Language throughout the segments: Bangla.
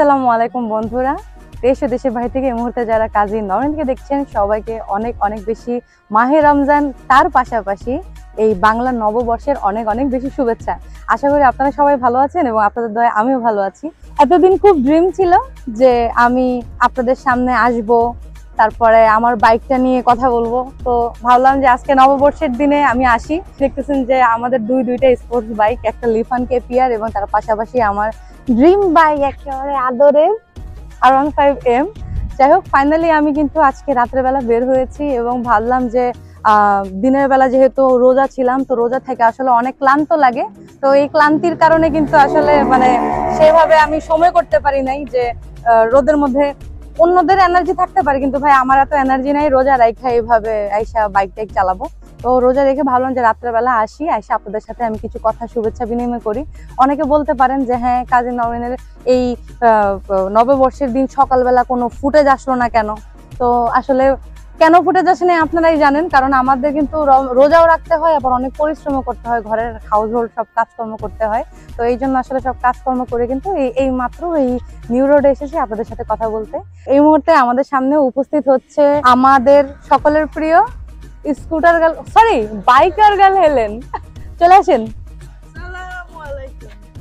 আসসালামু আলাইকুম বন্ধুরা। দেশ ও দেশের বাইরে থেকে এই মুহূর্তে যারা কাজী নরেনকে দেখছেন, সবাইকে অনেক অনেক বেশি মাহে রমজান। তার পাশাপাশি এই বাংলা নববর্ষের অনেক অনেক বেশি শুভেচ্ছা। আশা করি আপনারা সবাই ভালো আছেন এবং আপনাদের দয়া আমিও ভালো আছি। এতদিন খুব ড্রিম ছিল যে আমি আপনাদের সামনে আসব, তারপরে আমার বাইকটা নিয়ে কথা বলব। তো ভাবলাম যে আজকে নববর্ষের দিনে আমি আসি। দেখতেছেন যে আমাদের দুই, দুইটা স্পোর্টস বাইক একটা লিফান কেপিয়ার এবং তার পাশাপাশি আমার ড্রিম বাইক একেবারে আদরের আর ওয়ান ফাইভ এম যাই হোক ফাইনালি আমি কিন্তু আজকে রাত্রেবেলা বের হয়েছি এবং ভাবলাম যে দিনের বেলা যেহেতু রোজা ছিলাম, তো রোজা থেকে আসলে অনেক ক্লান্ত লাগে। তো এই ক্লান্তির কারণে কিন্তু আসলে মানে সেভাবে আমি সময় করতে পারি নাই যে রোদের মধ্যে অন্যদের এনার্জি থাকতে পারে। কিন্তু ভাই, আমার এত এনার্জি নাই, রোজা রাইখা এইভাবে আইসা বাইক টাইক চালাবো। তো রোজা রেখে ভাবলাম যে রাত্রেবেলা আসি আইসা আপনাদের সাথে আমি কিছু কথা, শুভেচ্ছা বিনিময় করি। অনেকে বলতে পারেন যে হ্যাঁ কাজী নবীনের এই নববর্ষের দিন সকালবেলা কোনো ফুটেজ আসলো না কেন? তো আসলে কেন ফুটেজ আসে না আপনারাই জানেন, কারণ আমাদের কিন্তু রোজাও রাখতে হয়, আবার অনেক পরিশ্রমও করতে হয়, ঘরের হাউস হোল্ড সব কাজকর্ম করতে হয়। তো এই জন্য আসলে সব কাজকর্ম করে কিন্তু এই এই মাত্র এই নিউ রোডে এসেছি আপনাদের সাথে কথা বলতে। এই মুহূর্তে আমাদের সামনে উপস্থিত হচ্ছে আমাদের সকলের প্রিয় scooter girl sorry biker girl Helen. চলে আসেন।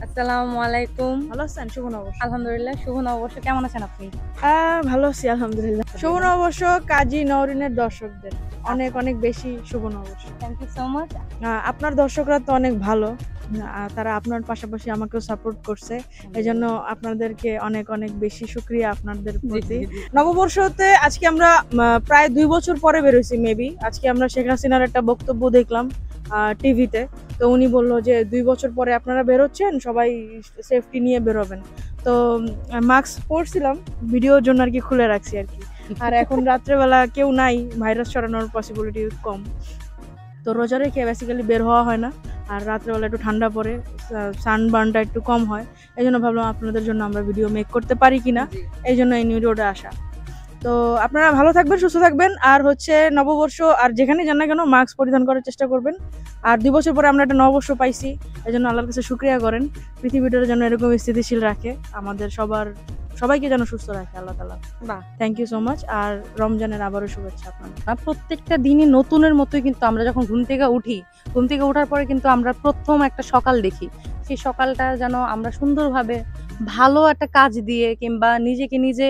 আসসালামু আলাইকুম। ভালো আছেন? শুভ নববর্ষ। আলহামদুলিল্লাহ শুভ নববর্ষ। কেমন আছেন আপনি? আহ, ভালো আছি আলহামদুলিল্লাহ। শুভ নববর্ষ কাজী নওরিনের দর্শকদের। অনেক অনেক বেশি শুভ নববর্ষ। থ্যাংক ইউ সো মাচ আপনার দর্শকরা তো অনেক ভালো। তারা আপনার পাশাপাশি আমাকেও সাপোর্ট করছে। এই জন্য আপনাদেরকে অনেক অনেক বেশি শুক্রিয়া আপনাদের প্রতি। নববর্ষতে আজকে আমরা প্রায় দুই বছর পরে বেরোইছি মেবি আজকে আমরা শেখ হাসিনার একটা বক্তব্য দেখলাম টিভিতে তো উনি বলল যে দুই বছর পরে আপনারা বেরোচ্ছেন সবাই সেফটি নিয়ে বেরোবেন। তো মাস্ক পরছিলাম ভিডিওর জন্য আর কি খুলে রাখছি আর কি। আর এখন রাত্রেবেলা কেউ নাই ভাইরাস ছড়ানোর পসিবিলিটি কম। তো রোজা রেখে বেসিক্যালি বের হওয়া হয় না? আর রাত্রেবেলা একটু ঠান্ডা পড়ে সানবার্নটা একটু কম হয়। এই জন্য ভাবলাম আপনাদের জন্য আমরা ভিডিও মেক করতে পারি কিনা। এই জন্য এই নিউ রোডে আসা। তো আপনারা ভালো থাকবেন, সুস্থ থাকবেন। আর হচ্ছে নববর্ষ, আর যেখানে যান না কেন মাস্ক পরিধান করার চেষ্টা করবেন। আর দুই বছর পরে আমরা একটা নববর্ষ পাইছি। এই জন্য আল্লাহর কাছে শুক্রিয়া করেন। পৃথিবীটার যেন এরকম স্থিতিশীল রাখে। আমাদের সবার সবাইকে যেন সুস্থ রাখে আল্লাহ তালা বাহ। থ্যাংক ইউ সো মাচ আর রমজানের আবারও শুভেচ্ছা আপনাদের। আর প্রত্যেকটা দিনই নতুনের মতোই কিন্তু আমরা যখন ঘুম থেকে উঠি ঘুম থেকে ওঠার পরে কিন্তু আমরা প্রথম একটা সকাল দেখি। সেই সকালটা যেন আমরা সুন্দরভাবে ভালো একটা কাজ দিয়ে কিংবা নিজেকে নিজে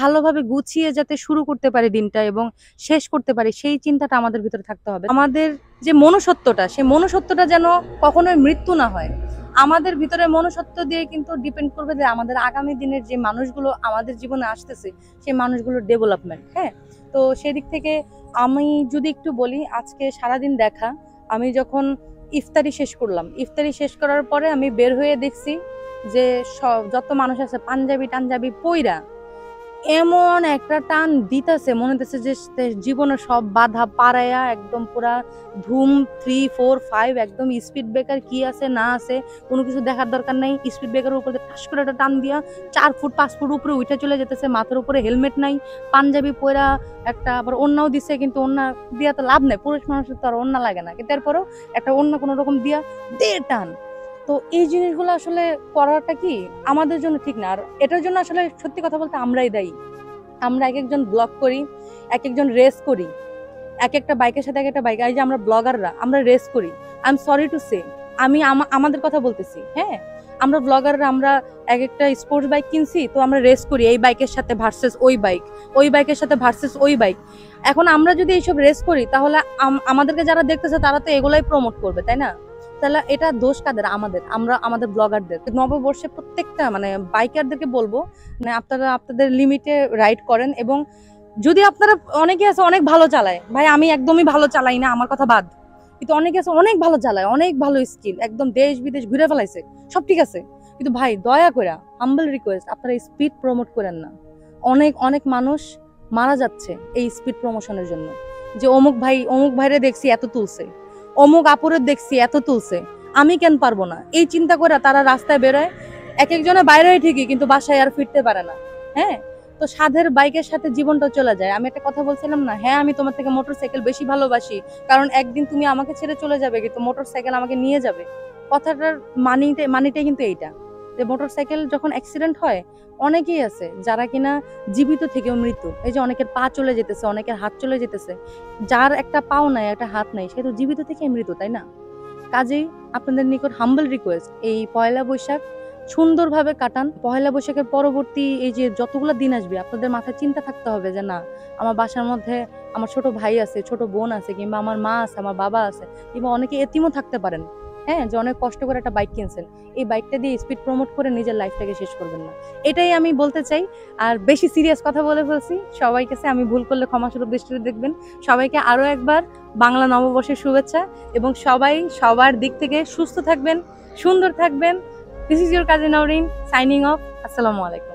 ভালোভাবে গুছিয়ে যাতে শুরু করতে পারি দিনটা এবং শেষ করতে পারি সেই চিন্তাটা আমাদের ভিতরে থাকতে হবে। আমাদের যে মনুষ্যত্বটা সেই মনুষ্যত্বটা যেন কখনোই মৃত্যু না হয়। আমাদের ভিতরে মনুষ্যত্ব দিয়ে কিন্তু ডিপেন্ড করবে যে আমাদের আগামী দিনের যে মানুষগুলো আমাদের জীবনে আসতেছে, সেই মানুষগুলোর ডেভেলপমেন্ট হ্যাঁ? তো সেদিক থেকে আমি যদি একটু বলি, আজকে সারাদিন দেখা, আমি যখন ইফতারি শেষ করলাম, ইফতারি শেষ করার পরে আমি বের হয়ে দেখছি যে সব যত মানুষ আছে পাঞ্জাবি টাঞ্জাবি পইরা এমন একটা টান দিতেছে, মনে হতেছে যে জীবনে সব বাধা পাড়ায়া একদম পুরা ধুম থ্রি, ফোর, ফাইভ, একদম স্পিড ব্রেকার কি আছে, না আছে, কোনো কিছু দেখার দরকার নাই স্পিড ব্রেকারের উপরে ঠাস করে একটা টান দিয়া চার ফুট, পাঁচ ফুট উপরে উঠে চলে যেতেছে, মাথার উপরে হেলমেট নাই, পাঞ্জাবি পরা একটা আবার অন্যও দিছে, কিন্তু অন্য দিয়া তো লাভ নেই, পুরুষ মানুষের তো আর অন্য লাগে না, কিন্তু এরপরেও একটা অন্য কোনো রকম দিয়া দে টান তো এই জিনিসগুলো আসলে করাটা কি আমাদের জন্য ঠিক না। আর এটার জন্য আসলে সত্যি কথা বলতে আমরাই দায়ী। আমরা এক একজন ব্লগ করি এক একজন রেস করি এক একটা বাইকের সাথে এক একটা বাইক এই যে আমরা ব্লগাররা আমরা রেস করি। I am sorry to say আমি আমাদের কথা বলতেছি হ্যাঁ? আমরা ব্লগাররা আমরা এক একটা স্পোর্টস বাইক কিনছি, তো আমরা রেস করি এই বাইকের সাথে ভার্সেস ওই বাইক ওই বাইকের সাথে ভার্সেস ওই বাইক এখন আমরা যদি এইসব রেস করি, তাহলে আমাদেরকে যারা দেখতেছে, তারা তো এগুলাই প্রমোট করবে, তাই না? তাহলে এটা দোষ কাদের? আমাদের। আমরা আমাদের ব্লগারদের নববর্ষে প্রত্যেকটা মানে বাইকারদেরকে বলব মানে আপনারা আপনাদের লিমিটে রাইড করেন এবং যদি আপনারা অনেকে আছে অনেক ভালো চালায়, ভাই আমি একদমই ভালো চালাই না, আমার কথা বাদ। কিন্তু অনেকে আছে অনেক ভালো চালায়, অনেক ভালো স্কিল একদম দেশ বিদেশ ঘুরে ফেলাইছে, সব ঠিক আছে। কিন্তু ভাই, দয়া করে হাম্বল রিকোয়েস্ট আপনারা স্পিড প্রমোট করেন না। অনেক অনেক মানুষ মারা যাচ্ছে এই স্পিড প্রমোশনের জন্য। যে অমুক ভাই, অমুক ভাইরে দেখছি এত তুলছে। অমুক আপুরের দেখছি, এত তুলছে। আমি কেন পারব না? এই চিন্তা করে তারা রাস্তায় বেরোয় এক একজনে বাইরে ঠিকই, কিন্তু বাসায় আর ফিরতে পারে না। হ্যাঁ? তো সাধের বাইকের সাথে জীবনটা চলে যায়। আমি একটা কথা বলছিলাম না? হ্যাঁ আমি তোমার থেকে মোটরসাইকেল বেশি ভালোবাসি, কারণ একদিন তুমি আমাকে ছেড়ে চলে যাবে কিন্তু মোটরসাইকেল আমাকে নিয়ে যাবে। কথাটার মানিটা মানিটাই কিন্তু এইটা। যে মোটরসাইকেল যখন অ্যাক্সিডেন্ট হয়, অনেকেই আছে যারা কিনা জীবিত থেকেও মৃত্যু। এই যে অনেকের পা চলে যেতেছে, অনেকের হাত চলে যেতেছে, যার একটা পাও নাই, একটা হাত নাই, সে তো জীবিত থেকে মৃত তাই না? কাজেই আপনাদের নিকট হাম্বল রিকোয়েস্ট এই পয়লা বৈশাখ সুন্দরভাবে কাটান। পয়লা বৈশাখের পরবর্তী এই যে যতগুলো দিন আসবে, আপনাদের মাথায় চিন্তা থাকতে হবে যে না, আমার বাসার মধ্যে আমার ছোট ভাই আছে, ছোট বোন আছে, কিংবা আমার মা আছে, আমার বাবা আছে, কিংবা অনেকে এতিমও থাকতে পারেন। হ্যাঁ যে অনেক কষ্ট করে একটা বাইক কিনছেন, এই বাইকটা দিয়ে স্পিড প্রমোট করে নিজের লাইফটাকে শেষ করবেন না। এটাই আমি বলতে চাই, আর বেশি সিরিয়াস কথা বলে ফেলছি, সবাই কাছে আমি ভুল করলে ক্ষমাসুলভ দৃষ্টিতে দেখবেন। সবাইকে আরও একবার বাংলা নববর্ষের শুভেচ্ছা এবং সবাই সবার দিক থেকে সুস্থ থাকবেন, সুন্দর থাকবেন। This is your cousin signing off আসসালামু আলাইকুম।